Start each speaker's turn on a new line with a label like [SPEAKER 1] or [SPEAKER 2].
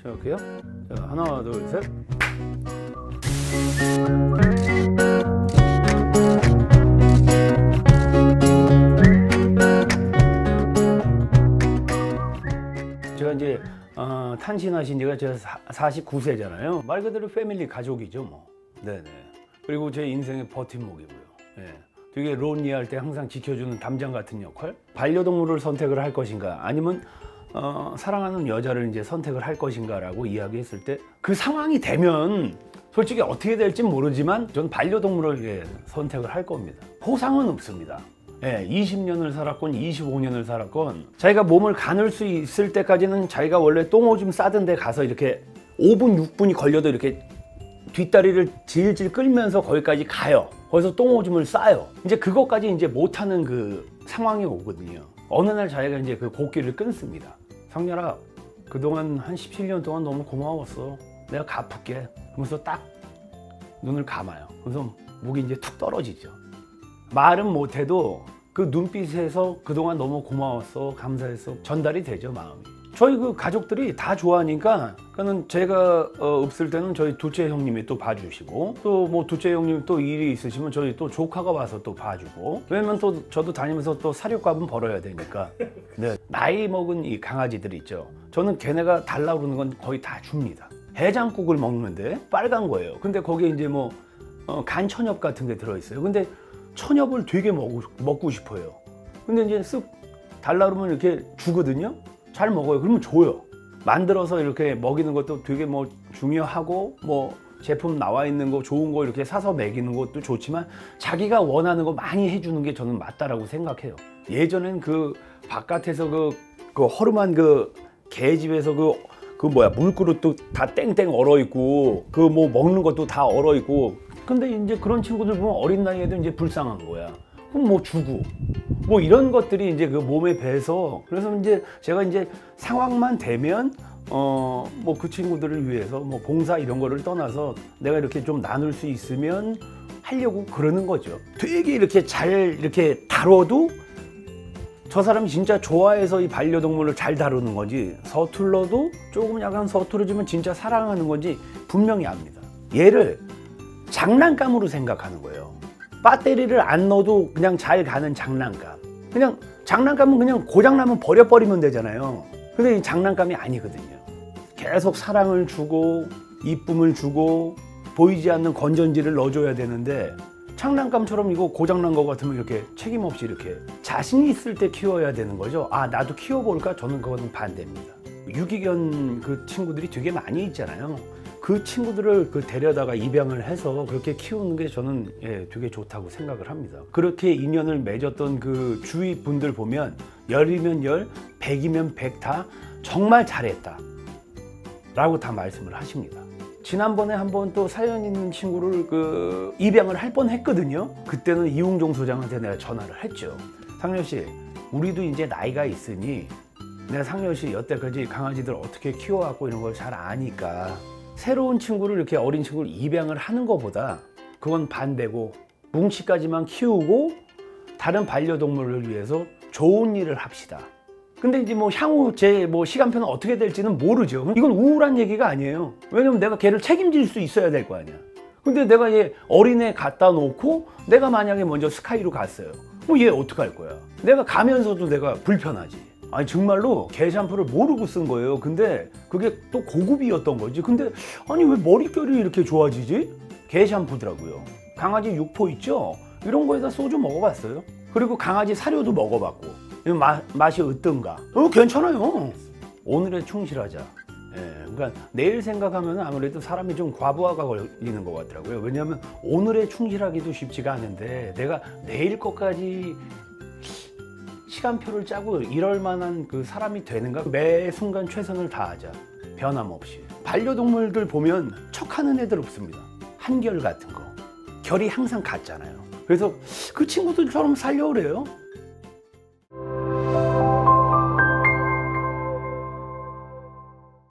[SPEAKER 1] 시작할게요. 자, 하나, 둘, 셋. 제가 이제 어, 탄신하신 지가 제가 49세잖아요. 말 그대로 패밀리 가족이죠, 뭐. 네네. 그리고 제 인생의 버팀목이고요. 예. 되게 론리할 때 항상 지켜주는 담장 같은 역할. 반려동물을 선택을 할 것인가, 아니면 어, 사랑하는 여자를 이제 선택을 할 것인가라고 이야기했을 때 그 상황이 되면 솔직히 어떻게 될지 모르지만 전 반려동물을 예, 선택을 할 겁니다. 보상은 없습니다. 예, 20년을 살았건 25년을 살았건 자기가 몸을 가눌 수 있을 때까지는 자기가 원래 똥오줌 싸던 데 가서 이렇게 5분 6분이 걸려도 이렇게 뒷다리를 질질 끌면서 거기까지 가요. 거기서 똥오줌을 싸요. 이제 그것까지 이제 못하는 그 상황이 오거든요. 어느 날 자기가 이제 그 곡기를 끊습니다. 상렬아, 그동안 한 17년 동안 너무 고마웠어. 내가 갚을게. 그러면서 딱 눈을 감아요. 그래서 목이 이제 툭 떨어지죠. 말은 못해도 그 눈빛에서 그동안 너무 고마웠어, 감사했어 전달이 되죠 마음이. 저희 그 가족들이 다 좋아하니까 그는 제가 어, 없을 때는 저희 둘째 형님이 또 봐주시고 또 뭐 둘째 형님 또 일이 있으시면 저희 또 조카가 와서 또 봐주고 왜냐면 또 저도 다니면서 또 사료값은 벌어야 되니까 네. 나이 먹은 이 강아지들 있죠 저는 걔네가 달라 그러는 건 거의 다 줍니다 해장국을 먹는데 빨간 거예요 근데 거기에 이제 뭐 어, 간천엽 같은 게 들어있어요 근데 천엽을 되게 먹고, 먹고 싶어요. 근데 이제 쓱 달라 그러면 이렇게 주거든요. 잘 먹어요. 그러면 줘요. 만들어서 이렇게 먹이는 것도 되게 뭐 중요하고 뭐 제품 나와 있는 거 좋은 거 이렇게 사서 먹이는 것도 좋지만 자기가 원하는 거 많이 해주는 게 저는 맞다라고 생각해요. 예전엔 그 바깥에서 그, 그 허름한 그 개집에서 그, 그 뭐야 물그릇도 다 땡땡 얼어 있고 그 뭐 먹는 것도 다 얼어 있고 근데 이제 그런 친구들 보면 어린 나이에도 이제 불쌍한 거야. 그럼 뭐 주고 뭐 이런 것들이 이제 그 몸에 배서 그래서 이제 제가 이제 상황만 되면 어 뭐 그 친구들을 위해서 뭐 봉사 이런 거를 떠나서 내가 이렇게 좀 나눌 수 있으면 하려고 그러는 거죠. 되게 이렇게 잘 이렇게 다뤄도 저 사람이 진짜 좋아해서 이 반려동물을 잘 다루는 건지 서툴러도 조금 약간 서투러지면 진짜 사랑하는 건지 분명히 압니다. 얘를 장난감으로 생각하는 거예요. 배터리를 안 넣어도 그냥 잘 가는 장난감. 그냥 장난감은 그냥 고장나면 버려버리면 되잖아요. 근데 이 장난감이 아니거든요. 계속 사랑을 주고 이쁨을 주고 보이지 않는 건전지를 넣어줘야 되는데 장난감처럼 이거 고장난 것 같으면 이렇게 책임 없이 이렇게 자신이 있을 때 키워야 되는 거죠. 아 나도 키워볼까? 저는 그건 반대입니다. 유기견 그 친구들이 되게 많이 있잖아요. 그 친구들을 그 데려다가 입양을 해서 그렇게 키우는 게 저는 예, 되게 좋다고 생각을 합니다. 그렇게 인연을 맺었던 그 주위 분들 보면 열이면 열, 백이면 백 다 정말 잘했다. 라고 다 말씀을 하십니다. 지난번에 한번 또 사연 있는 친구를 그 입양을 할 뻔 했거든요. 그때는 이웅종 소장한테 내가 전화를 했죠. 상렬 씨, 우리도 이제 나이가 있으니 내가 상렬 씨 여태까지 강아지들 어떻게 키워왔고 이런 걸 잘 아니까 새로운 친구를 이렇게 어린 친구를 입양을 하는 것보다 그건 반대고 뭉치까지만 키우고 다른 반려동물을 위해서 좋은 일을 합시다. 근데 이제 뭐 향후 제 뭐 시간표는 어떻게 될지는 모르죠. 이건 우울한 얘기가 아니에요. 왜냐면 내가 걔를 책임질 수 있어야 될 거 아니야. 근데 내가 얘 어린애 갖다 놓고 내가 만약에 먼저 스카이로 갔어요. 뭐 얘 어떡할 거야? 내가 가면서도 내가 불편하지. 아니 정말로 개 샴푸를 모르고 쓴 거예요. 근데 그게 또 고급이었던 거지. 근데 아니 왜 머릿결이 이렇게 좋아지지? 개 샴푸더라고요. 강아지 육포 있죠? 이런 거에다 소주 먹어봤어요. 그리고 강아지 사료도 먹어봤고 이 마, 맛이 어떤가? 어 괜찮아요. 오늘에 충실하자. 예, 그러니까 내일 생각하면 아무래도 사람이 좀 과부하가 걸리는 것 같더라고요. 왜냐하면 오늘에 충실하기도 쉽지가 않은데 내가 내일 것까지 시간표를 짜고 이럴 만한 그 사람이 되는가? 매 순간 최선을 다하자. 변함없이. 반려동물들 보면 척하는 애들 없습니다. 한결 같은 거. 결이 항상 같잖아요. 그래서 그 친구들처럼 살려고 그래요.